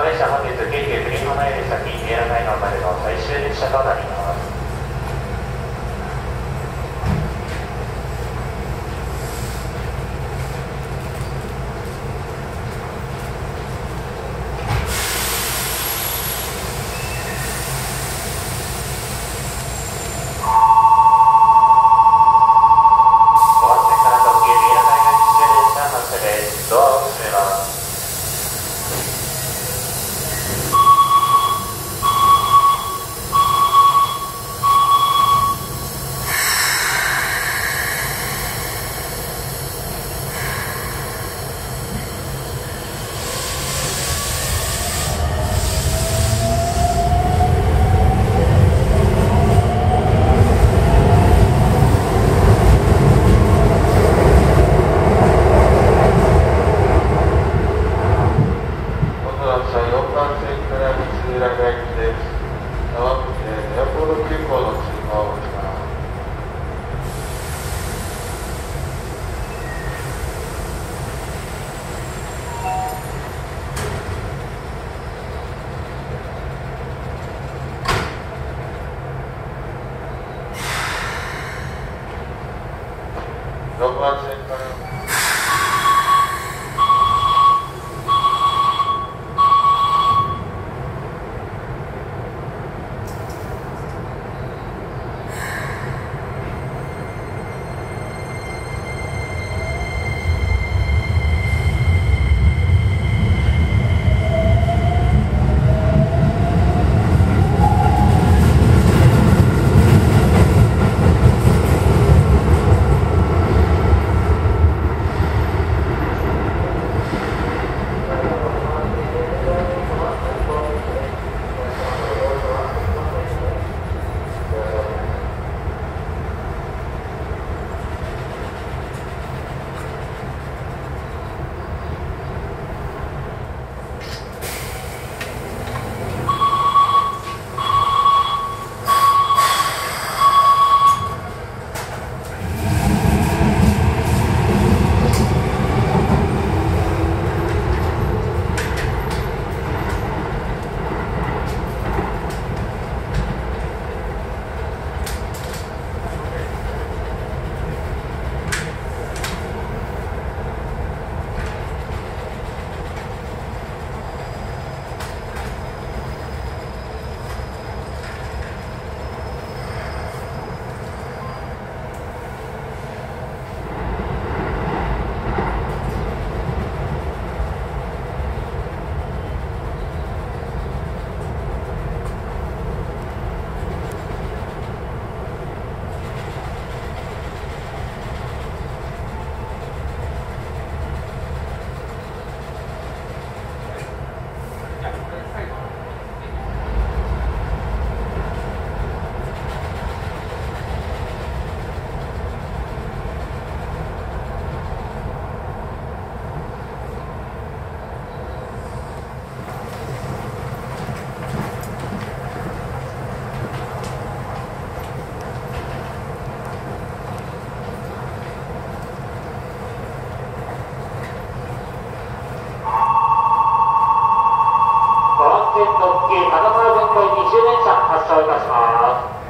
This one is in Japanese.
列車本日京急栗浜より先三浦海岸までの最終列車となりますご安全から特急三浦海岸終列車発車ですドアを閉めます本段車4番線から三浦が行きです。車をいたします。